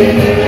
Thank you.